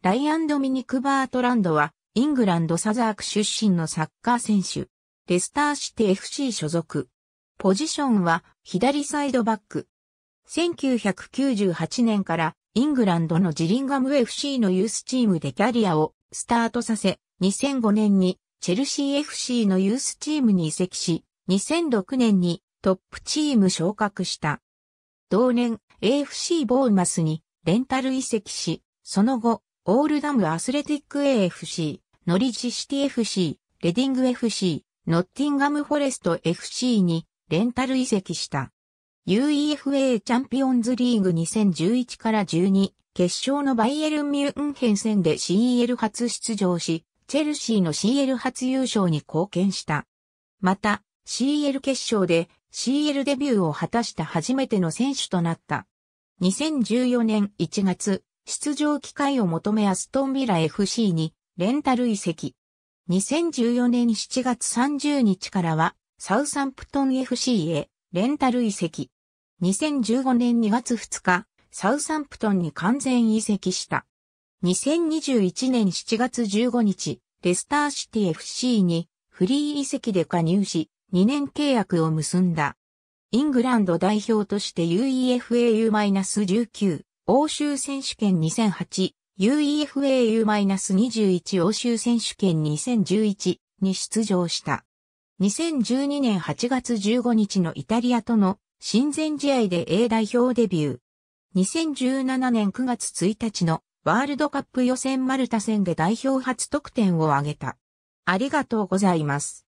ライアン・ドミニク・バートランドは、イングランド・サザーク出身のサッカー選手。レスターシティ FC 所属。ポジションは、左サイドバック。1998年からイングランドのジリンガム FC のユースチームでキャリアをスタートさせ、2005年にチェルシー FC のユースチームに移籍し、2006年にトップチーム昇格した。同年 AFC ボーマスにレンタル移籍し、その後、オールダムアスレティック AFC、ノリジシティ FC、レディング FC、ノッティンガムフォレスト FC にレンタル移籍した。UEFA チャンピオンズリーグ2011から12決勝のバイエルンミュンヘン戦で CL 初出場し、チェルシーの CL 初優勝に貢献した。また、CL 決勝で CL デビューを果たした初めての選手となった。2014年1月、出場機会を求めアストンビラ FC にレンタル移籍。2014年7月30日からはサウサンプトン FC へレンタル移籍。2015年2月2日、サウサンプトンに完全移籍した。2021年7月15日、レスターシティ FC にフリー移籍で加入し、2年契約を結んだ。イングランド代表として UEFAU-19 欧州選手権2008、UEFAU-21 欧州選手権2011に出場した。2012年8月15日のイタリアとの親善試合で A 代表デビュー。2017年9月1日のワールドカップ予選マルタ戦で代表初得点を挙げた。ありがとうございます。